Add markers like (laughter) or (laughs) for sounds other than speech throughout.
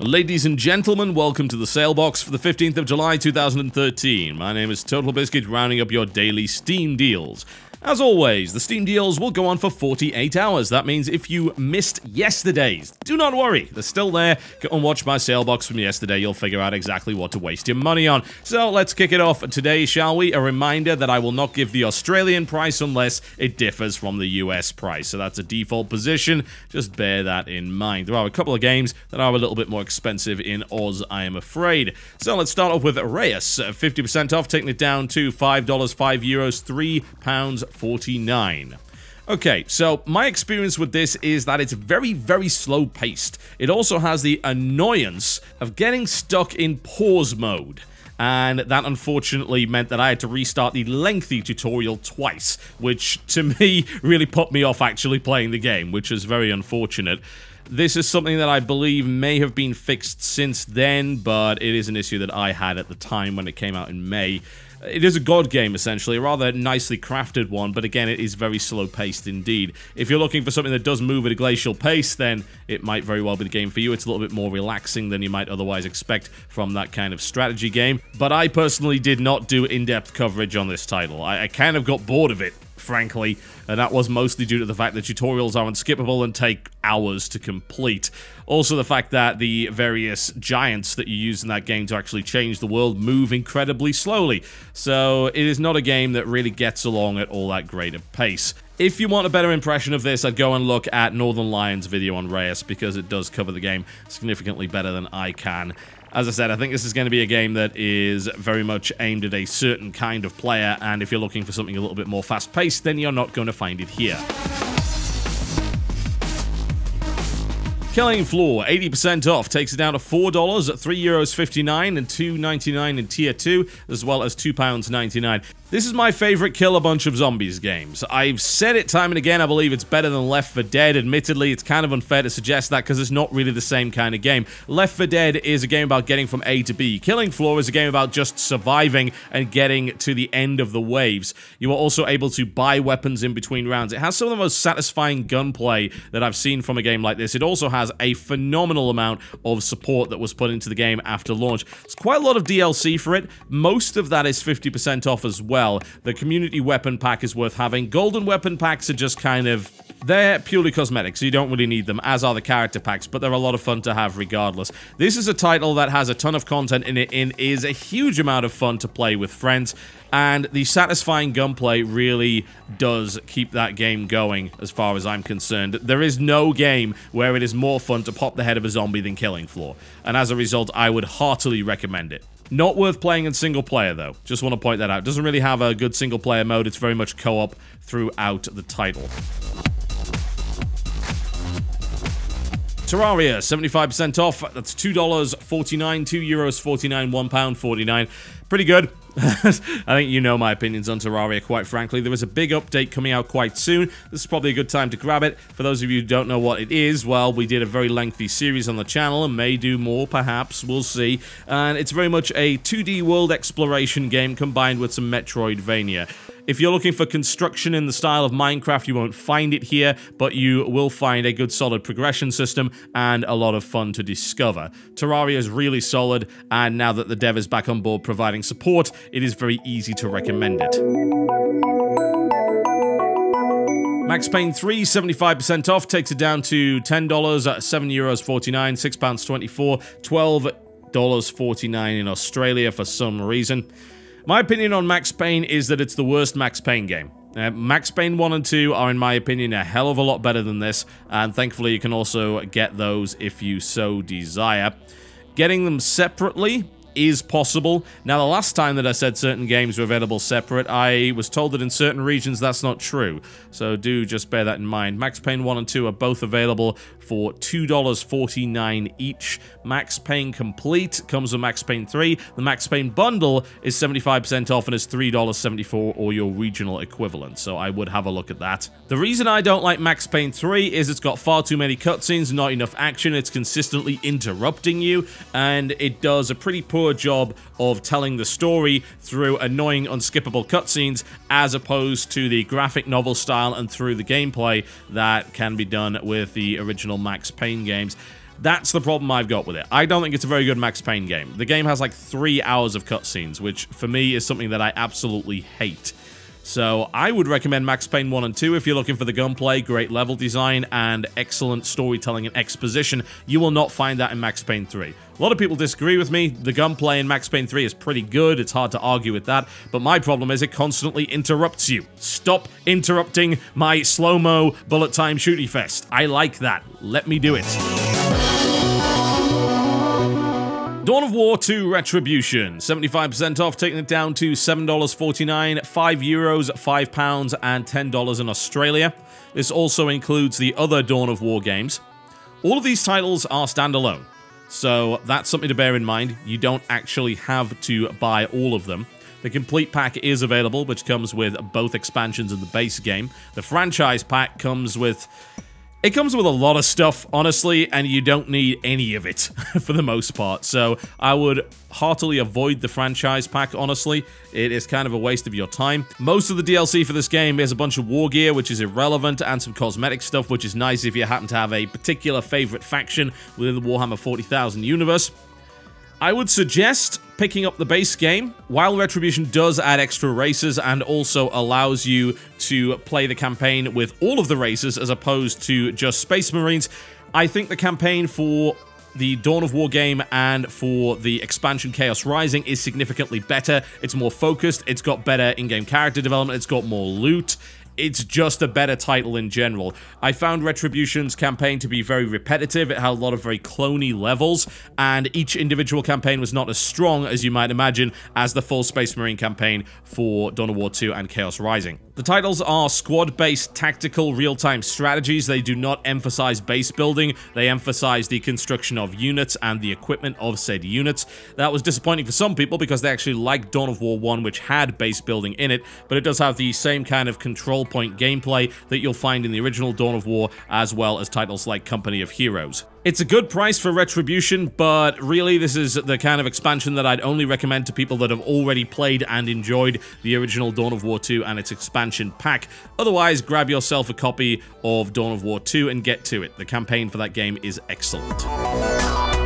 Ladies and gentlemen, welcome to the sale box for the 15th of July 2013. My name is Total Biscuit, rounding up your daily Steam deals. As always, the Steam deals will go on for 48 hours. That means if you missed yesterday's, do not worry. They're still there. Go and watch my sale box from yesterday. You'll figure out exactly what to waste your money on. So let's kick it off today, shall we? A reminder that I will not give the Australian price unless it differs from the US price. So that's a default position. Just bear that in mind. There are a couple of games that are a little bit more expensive in Oz, I am afraid. So let's start off with Reus. Uh, 50% off, taking it down to $5, 5 euros, 3 pounds 49. Okay, so my experience with this is that it's very, very slow paced. It also has the annoyance of getting stuck in pause mode and that unfortunately meant that I had to restart the lengthy tutorial twice, which to (laughs) me really put me off actually playing the game, which is very unfortunate. This is something that I believe may have been fixed since then, but it is an issue that I had at the time when it came out in May. It is a god game, essentially, a rather nicely crafted one, but again, it is very slow-paced indeed. If you're looking for something that does move at a glacial pace, then it might very well be the game for you. It's a little bit more relaxing than you might otherwise expect from that kind of strategy game. But I personally did not do in-depth coverage on this title. I, I kind of got bored of it frankly, and that was mostly due to the fact that tutorials are unskippable and take hours to complete. Also the fact that the various giants that you use in that game to actually change the world move incredibly slowly. So it is not a game that really gets along at all that great a pace. If you want a better impression of this, I'd go and look at Northernlion's video on Reus because it does cover the game significantly better than I can. As I said, I think this is going to be a game that is very much aimed at a certain kind of player, and if you're looking for something a little bit more fast-paced, then you're not going to find it here. Killing Floor, 80% off, takes it down to $4 at €3.59 and $2.99 in Tier 2, as well as £2.99. This is my favorite kill a bunch of zombies games. I've said it time and again, I believe it's better than Left 4 Dead. Admittedly, it's kind of unfair to suggest that because it's not really the same kind of game. Left 4 Dead is a game about getting from A to B. Killing Floor is a game about just surviving and getting to the end of the waves. You are also able to buy weapons in between rounds. It has some of the most satisfying gunplay that I've seen from a game like this. It also has a phenomenal amount of support that was put into the game after launch. It's quite a lot of DLC for it. Most of that is 50% off as well well. The community weapon pack is worth having. Golden weapon packs are just kind of... They're purely cosmetic, so you don't really need them, as are the character packs, but they're a lot of fun to have regardless. This is a title that has a ton of content in it and is a huge amount of fun to play with friends, and the satisfying gunplay really does keep that game going, as far as I'm concerned. There is no game where it is more fun to pop the head of a zombie than Killing Floor, and as a result, I would heartily recommend it. Not worth playing in single player, though. Just want to point that out. Doesn't really have a good single player mode. It's very much co-op throughout the title. Terraria, 75% off. That's $2.49, 2 euros 49, 1 pound 49. Pretty good. (laughs) I think you know my opinions on Terraria, quite frankly. There is a big update coming out quite soon. This is probably a good time to grab it. For those of you who don't know what it is, well, we did a very lengthy series on the channel and may do more, perhaps. We'll see. And it's very much a 2D world exploration game combined with some Metroidvania. If you're looking for construction in the style of Minecraft, you won't find it here, but you will find a good solid progression system and a lot of fun to discover. Terraria is really solid, and now that the dev is back on board providing support, it is very easy to recommend it. Max Payne 3, 75% off, takes it down to $10 at €7.49, £6.24, $12.49 in Australia for some reason. My opinion on Max Payne is that it's the worst Max Payne game. Uh, Max Payne 1 and 2 are, in my opinion, a hell of a lot better than this, and thankfully you can also get those if you so desire. Getting them separately is possible. Now, the last time that I said certain games were available separate, I was told that in certain regions that's not true. So do just bear that in mind. Max Payne 1 and 2 are both available for $2.49 each. Max Payne Complete comes with Max Payne 3. The Max Payne Bundle is 75% off and is $3.74 or your regional equivalent. So I would have a look at that. The reason I don't like Max Payne 3 is it's got far too many cutscenes, not enough action. It's consistently interrupting you, and it does a pretty poor poor job of telling the story through annoying, unskippable cutscenes, as opposed to the graphic novel style and through the gameplay that can be done with the original Max Payne games. That's the problem I've got with it. I don't think it's a very good Max Payne game. The game has like three hours of cutscenes, which for me is something that I absolutely hate. So I would recommend Max Payne 1 and 2 if you're looking for the gunplay, great level design, and excellent storytelling and exposition. You will not find that in Max Payne 3. A lot of people disagree with me. The gunplay in Max Payne 3 is pretty good. It's hard to argue with that. But my problem is it constantly interrupts you. Stop interrupting my slow-mo bullet time shooty fest. I like that. Let me do it. Dawn of War 2 Retribution, 75% off, taking it down to $7.49, 5 euros, 5 pounds, and $10 in Australia. This also includes the other Dawn of War games. All of these titles are standalone, so that's something to bear in mind. You don't actually have to buy all of them. The complete pack is available, which comes with both expansions and the base game. The franchise pack comes with it comes with a lot of stuff, honestly, and you don't need any of it (laughs) for the most part. So I would heartily avoid the franchise pack, honestly. It is kind of a waste of your time. Most of the DLC for this game is a bunch of war gear, which is irrelevant, and some cosmetic stuff, which is nice if you happen to have a particular favorite faction within the Warhammer 40,000 universe. I would suggest picking up the base game. While Retribution does add extra races and also allows you to play the campaign with all of the races as opposed to just Space Marines, I think the campaign for the Dawn of War game and for the expansion Chaos Rising is significantly better. It's more focused, it's got better in-game character development, it's got more loot, it's just a better title in general. I found Retribution's campaign to be very repetitive. It had a lot of very clony levels, and each individual campaign was not as strong as you might imagine as the full Space Marine campaign for Dawn of War 2 and Chaos Rising. The titles are squad-based tactical real-time strategies. They do not emphasize base building. They emphasize the construction of units and the equipment of said units. That was disappointing for some people because they actually liked Dawn of War 1, which had base building in it, but it does have the same kind of control point gameplay that you'll find in the original Dawn of War, as well as titles like Company of Heroes. It's a good price for Retribution, but really this is the kind of expansion that I'd only recommend to people that have already played and enjoyed the original Dawn of War 2 and its expansion pack. Otherwise, grab yourself a copy of Dawn of War 2 and get to it. The campaign for that game is excellent.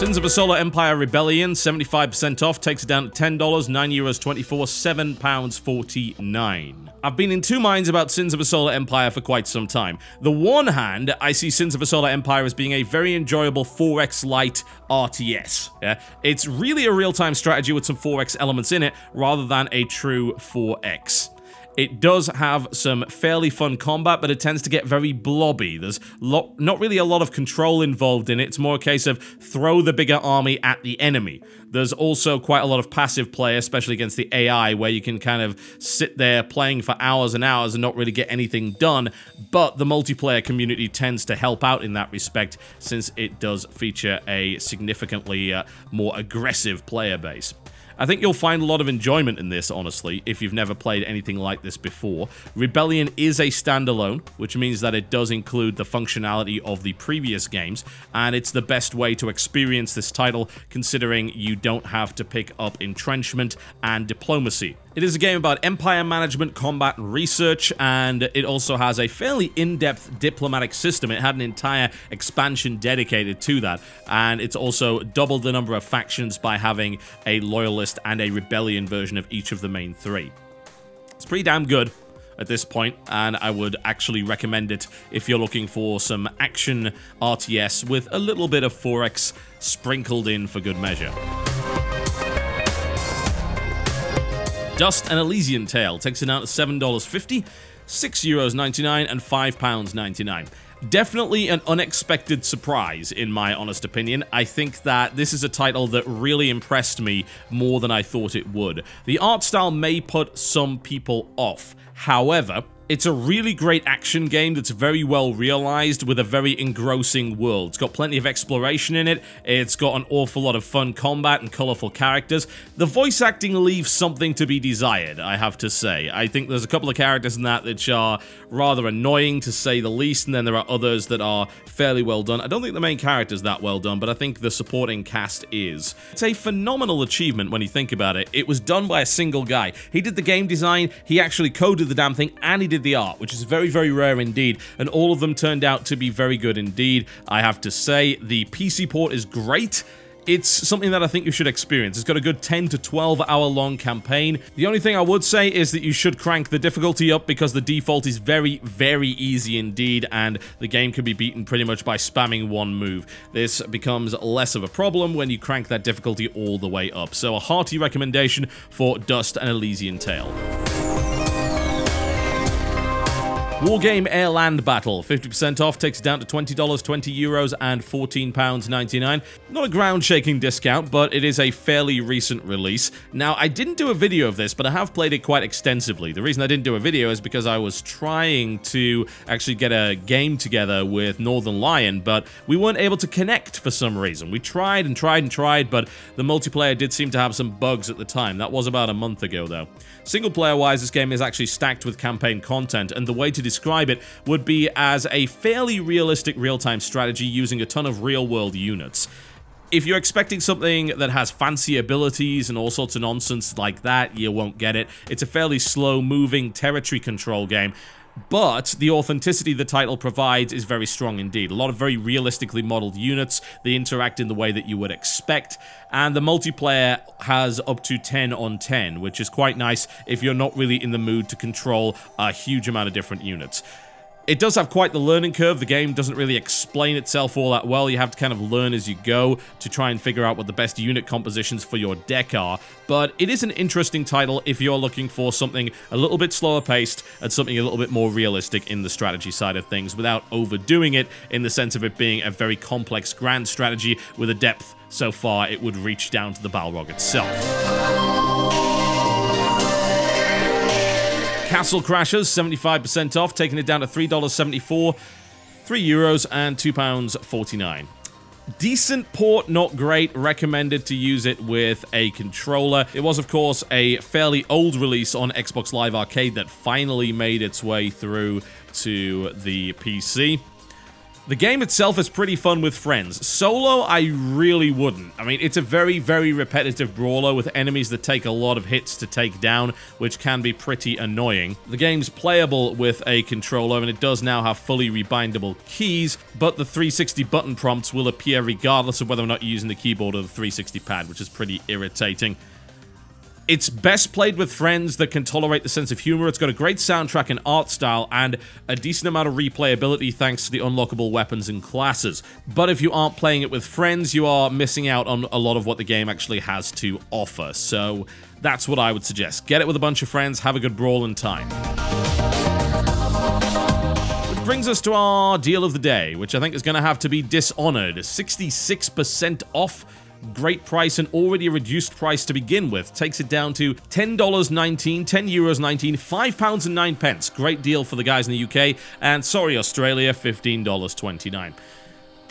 Sins of a Solar Empire Rebellion, 75% off, takes it down to $10, 9 euros 24, 7 pounds 49. I've been in two minds about Sins of a Solar Empire for quite some time. The one hand, I see Sins of a Solar Empire as being a very enjoyable 4X light RTS. Yeah? It's really a real-time strategy with some 4X elements in it, rather than a true 4X. It does have some fairly fun combat, but it tends to get very blobby. There's not really a lot of control involved in it. It's more a case of throw the bigger army at the enemy. There's also quite a lot of passive play, especially against the AI, where you can kind of sit there playing for hours and hours and not really get anything done. But the multiplayer community tends to help out in that respect, since it does feature a significantly uh, more aggressive player base. I think you'll find a lot of enjoyment in this, honestly, if you've never played anything like this before. Rebellion is a standalone, which means that it does include the functionality of the previous games, and it's the best way to experience this title, considering you don't have to pick up entrenchment and diplomacy. It is a game about empire management, combat, and research, and it also has a fairly in-depth diplomatic system. It had an entire expansion dedicated to that, and it's also doubled the number of factions by having a loyalist and a rebellion version of each of the main three. It's pretty damn good at this point, and I would actually recommend it if you're looking for some action RTS with a little bit of 4X sprinkled in for good measure. Dust: An Elysian Tail takes it out at $7.50, €6.99, and £5.99. Definitely an unexpected surprise, in my honest opinion. I think that this is a title that really impressed me more than I thought it would. The art style may put some people off. However, it's a really great action game that's very well realized with a very engrossing world. It's got plenty of exploration in it, it's got an awful lot of fun combat and colorful characters. The voice acting leaves something to be desired, I have to say. I think there's a couple of characters in that which are rather annoying to say the least, and then there are others that are fairly well done. I don't think the main character is that well done, but I think the supporting cast is. It's a phenomenal achievement when you think about it. It was done by a single guy. He did the game design, he actually coded the damn thing, and he did the art, which is very, very rare indeed, and all of them turned out to be very good indeed. I have to say, the PC port is great. It's something that I think you should experience. It's got a good 10 to 12 hour long campaign. The only thing I would say is that you should crank the difficulty up because the default is very, very easy indeed, and the game can be beaten pretty much by spamming one move. This becomes less of a problem when you crank that difficulty all the way up. So a hearty recommendation for Dust and Elysian Tail. Wargame Air Land Battle, 50% off, takes it down to $20, 20 euros, and £14.99. Not a ground-shaking discount, but it is a fairly recent release. Now, I didn't do a video of this, but I have played it quite extensively. The reason I didn't do a video is because I was trying to actually get a game together with Northernlion, but we weren't able to connect for some reason. We tried and tried and tried, but the multiplayer did seem to have some bugs at the time. That was about a month ago, though. Single player-wise, this game is actually stacked with campaign content, and the way to describe it would be as a fairly realistic real-time strategy using a ton of real-world units. If you're expecting something that has fancy abilities and all sorts of nonsense like that, you won't get it. It's a fairly slow-moving territory control game, but the authenticity the title provides is very strong indeed. A lot of very realistically modeled units, they interact in the way that you would expect, and the multiplayer has up to 10 on 10, which is quite nice if you're not really in the mood to control a huge amount of different units. It does have quite the learning curve. The game doesn't really explain itself all that well. You have to kind of learn as you go to try and figure out what the best unit compositions for your deck are. But it is an interesting title if you're looking for something a little bit slower paced and something a little bit more realistic in the strategy side of things without overdoing it in the sense of it being a very complex grand strategy with a depth so far it would reach down to the Balrog itself. Castle Crashers, 75% off, taking it down to $3.74, 3 euros and £2.49. Decent port, not great. Recommended to use it with a controller. It was, of course, a fairly old release on Xbox Live Arcade that finally made its way through to the PC. The game itself is pretty fun with friends. Solo, I really wouldn't. I mean, it's a very, very repetitive brawler with enemies that take a lot of hits to take down, which can be pretty annoying. The game's playable with a controller, and it does now have fully rebindable keys, but the 360 button prompts will appear regardless of whether or not you're using the keyboard or the 360 pad, which is pretty irritating. It's best played with friends that can tolerate the sense of humor. It's got a great soundtrack and art style, and a decent amount of replayability thanks to the unlockable weapons and classes. But if you aren't playing it with friends, you are missing out on a lot of what the game actually has to offer. So that's what I would suggest. Get it with a bunch of friends, have a good brawl and time Which brings us to our deal of the day, which I think is going to have to be Dishonored. 66% off great price and already a reduced price to begin with. Takes it down to $10.19, 10 euros 19, 5 pounds and 9 pence. Great deal for the guys in the UK. And sorry, Australia, $15.29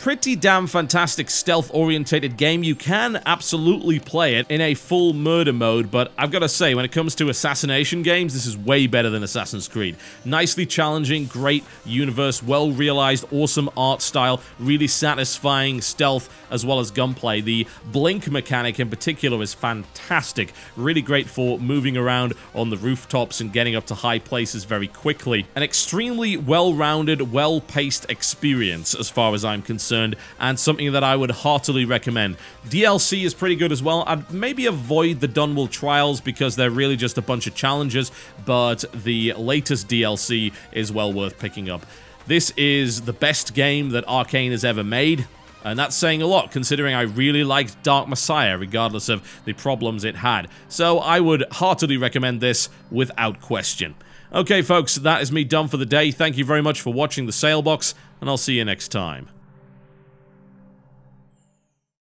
pretty damn fantastic stealth-orientated game. You can absolutely play it in a full murder mode, but I've got to say, when it comes to assassination games, this is way better than Assassin's Creed. Nicely challenging, great universe, well-realized, awesome art style, really satisfying stealth as well as gunplay. The blink mechanic in particular is fantastic. Really great for moving around on the rooftops and getting up to high places very quickly. An extremely well-rounded, well-paced experience as far as I'm concerned concerned, and something that I would heartily recommend. DLC is pretty good as well. I'd maybe avoid the Dunwall Trials because they're really just a bunch of challenges, but the latest DLC is well worth picking up. This is the best game that Arcane has ever made. And that's saying a lot, considering I really liked Dark Messiah, regardless of the problems it had. So I would heartily recommend this without question. Okay, folks, that is me done for the day. Thank you very much for watching the Sale Box, and I'll see you next time.